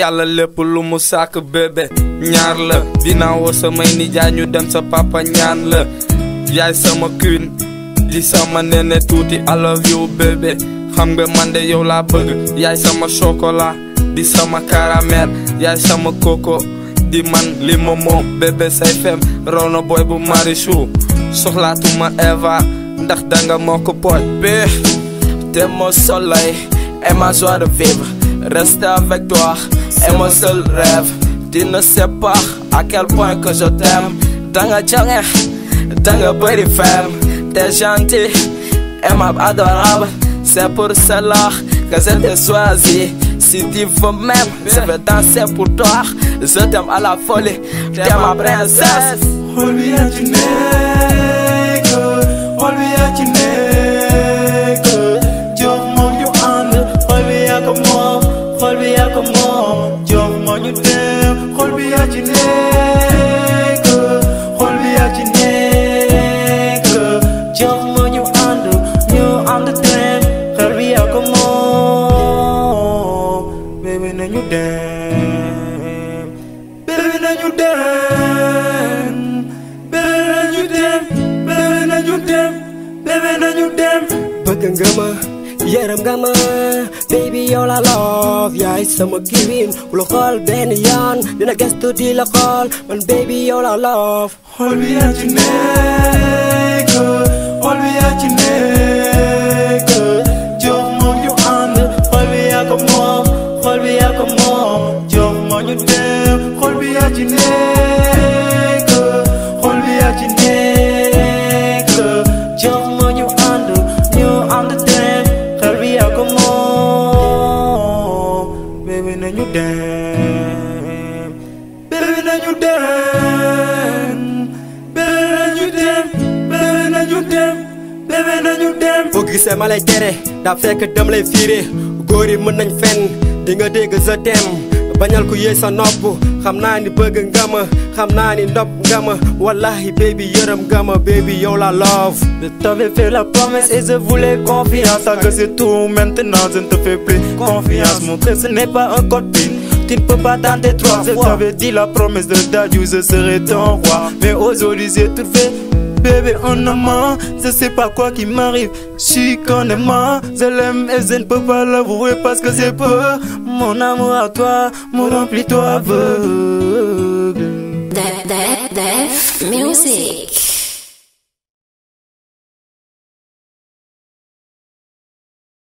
yàlla lépp lu mu sàkk bébé ñaar la. Dinaa woo samay nijaay ñu dem sa papa ñaan la. Yaay sama queen di sama nene tuuti I love bébé. Xam nga man de yow laa bëgg. Yaay sama chocolat di sama caramel. Yaay sama coco di man li ma moom bébé say fem raw na booy bu Marichou. Soxlaatuma Eva ndax danga moo ko pooj. Bé, t'es mon soleil et ma vivre. Rester avec est mon seul rêve. Tu ne sais pas à quel point que je t'aime. Danga jange, danga bëri femme. T'es gentil ma adorable. C'est pour cela que je t'ai choisi. Si tu veux même, je vais danser pour toi. Je t'aime à la folie, t'es ma princesse. Nañu dem bébé nañu dem bébé nañu dem bébé nañu dem bëgg nga ma yërëm nga ma baby yow la love yaay sama kiwin ku la xool benn yoon dina gëstu di la xool man baby yow la love xol bi yaa ci nekk gisee ma lay tere daa fekk dem lay fiire góor yi mën nañ fen di nga dégg je t'aime bañal ku yee sa nopp xam naa ni bëgg nga ma xam naa ni nopp nga ma wallahi baby yërëm nga ma baby yow la love Je t'avais fait la promesse et je voulais confiance. Ça que c'est tout maintenant, je ne te fais plus confiance. Mon cœur, ce n'est pas un code PIN. Tu ne peux pas tenter trois fois. Je t'avais dit la promesse de Dadju, je serai ton roi. Mais aujourd'hui, j'ai tout fait. Bébé, en amant, je sais pas quoi qui m'arrive. Je qu'en aimant, je l'aime et je ne peux pas l'avouer parce que j'ai peur. Mon amour à toi, me remplis-toi aveugle. Def, Def, Def Music.